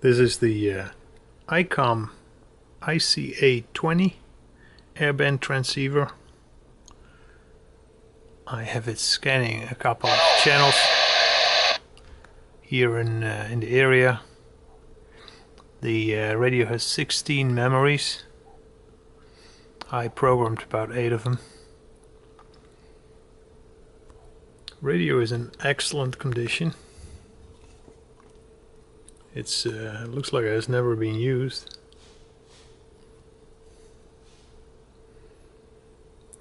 This is the uh, ICOM ICA20 airband transceiver. I have it scanning a couple of channels here in, uh, in the area. The uh, radio has 16 memories. I programmed about 8 of them. Radio is in excellent condition. It's uh, looks like it has never been used.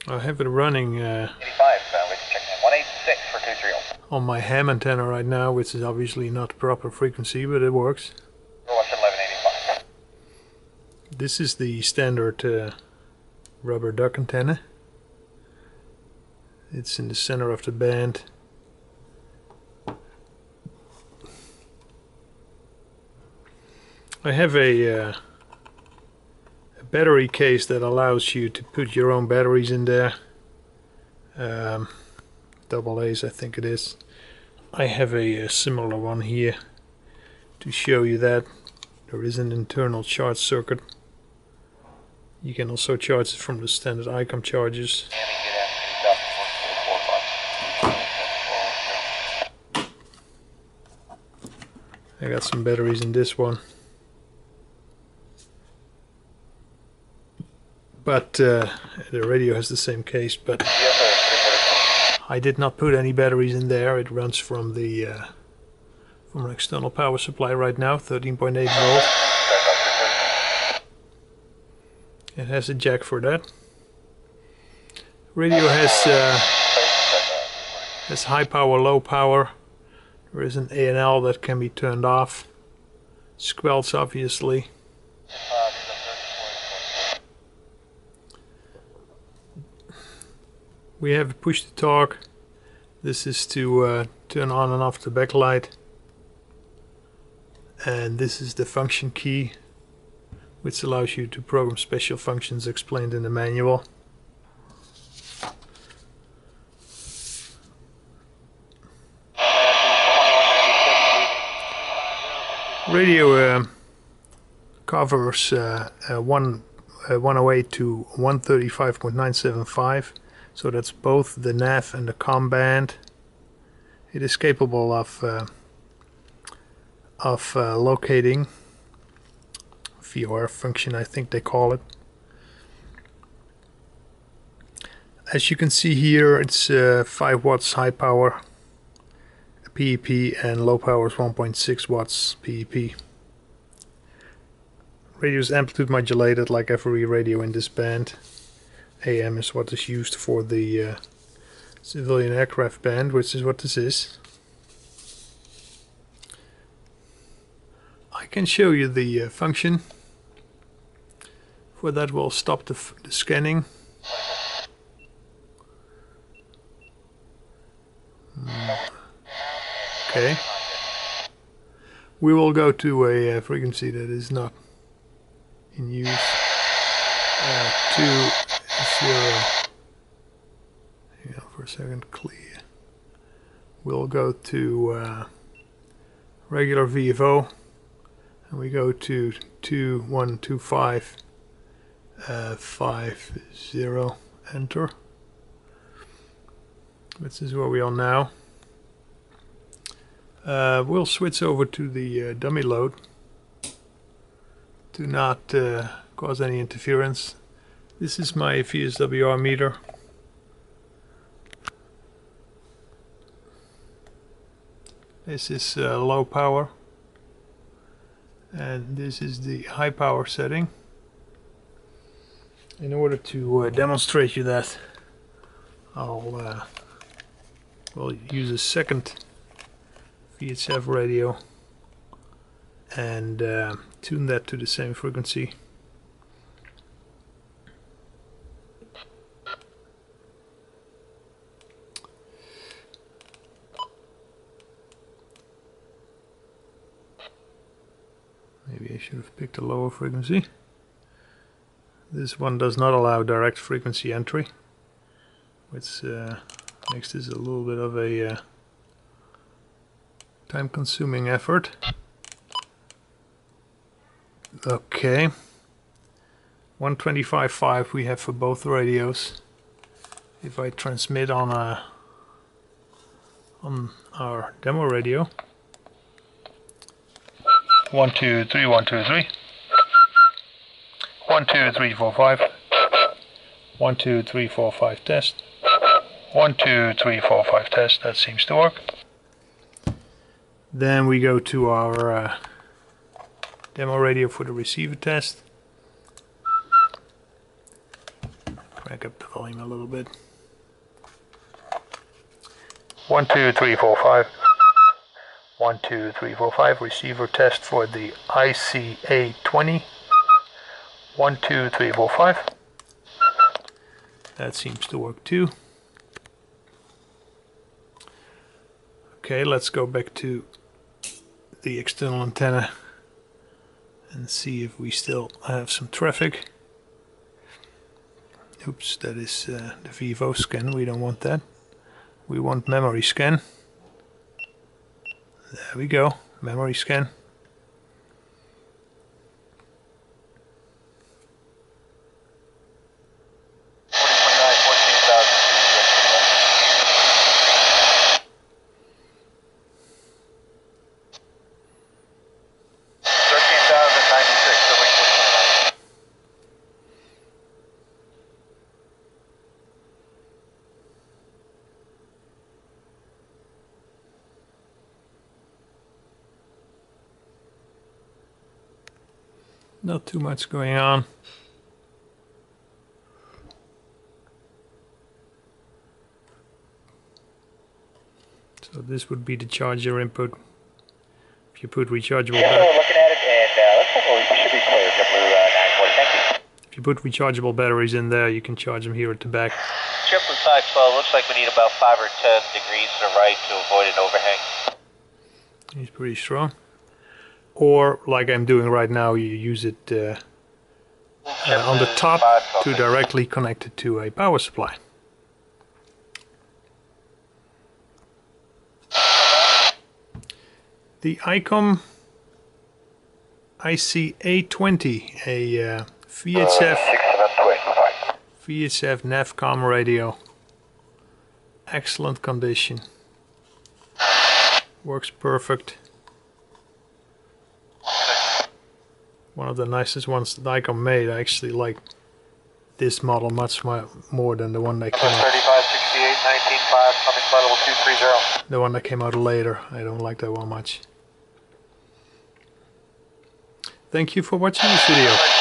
I have it running uh, 85, uh, we can check in. 186 for 230. on my ham antenna right now, which is obviously not proper frequency, but it works. This is the standard uh, rubber duck antenna. It's in the center of the band. I have a, uh, a battery case that allows you to put your own batteries in there. Um, double A's, I think it is. I have a, a similar one here to show you that. There is an internal charge circuit. You can also charge it from the standard ICOM chargers. I got some batteries in this one. But uh, the radio has the same case, but I did not put any batteries in there. It runs from the uh, from an external power supply right now, 13.8 volt. It has a jack for that. Radio has uh, has high power, low power. There is an ANL that can be turned off. Squelch, obviously. We have push to talk. This is to uh, turn on and off the backlight. And this is the function key, which allows you to program special functions explained in the manual. Radio uh, covers uh, uh, one, uh, 108 to 135.975, so that's both the nav and the com band. It is capable of uh, of uh, locating VOR function, I think they call it. As you can see here, it's uh, 5 watts high power PEP and low power is 1.6 watts PEP. Radio is amplitude modulated like every radio in this band. AM is what is used for the uh, civilian aircraft band, which is what this is. I can show you the uh, function. For that we'll stop the, the scanning. Mm. Okay. We will go to a uh, frequency that is not in use. Uh, two zero. Hang on for a second. Clear. We'll go to uh, regular VFO, and we go to two one two five uh, five zero. Enter. This is where we are now. Uh, we'll switch over to the uh, dummy load. Do not uh, cause any interference. This is my VSWR meter. This is uh, low power. And this is the high power setting. In order to uh, demonstrate you that, I'll uh, will use a second VHF radio and uh, tune that to the same frequency. Maybe I should have picked a lower frequency. This one does not allow direct frequency entry, which uh, makes this a little bit of a uh, time consuming effort. Okay. 125.5 we have for both radios. If I transmit on a on our demo radio. One two three one two three. One two three four five. One two three four five test. One two three four five test. That seems to work. Then we go to our uh, demo radio for the receiver test. Crank up the volume a little bit. One, two, three, four, five. One, two, three, four, five. Receiver test for the ICA20. One, two, three, four, five. That seems to work too. Okay, let's go back to the external antenna and see if we still have some traffic. Oops, that is uh, the VFO scan. We don't want that. We want memory scan. There we go. Memory scan. Thirteen thousand ninety-six, so we Not too much going on. So this would be the charger input. If you put rechargeable Yeah, bat- we're looking at it, and uh, looks like we should be clear, JetBlue uh, 940. Thank you. if you put rechargeable batteries in there, you can charge them here at the back. JetBlue 512, looks like we need about 5 or 10 degrees to the right to avoid an overhang. He's pretty strong. Or like I'm doing right now, you use it uh, uh, on the top to directly connect it to a power supply. The ICOM IC-A20, a uh, VHF VHF NAVCOM radio. Excellent condition. Works perfect. One of the nicest ones that ICOM made. I actually like this model much more than the one that came out, 3568, 195, coming flight level 230. the one that came out later. I don't like that one much. Thank you for watching this video.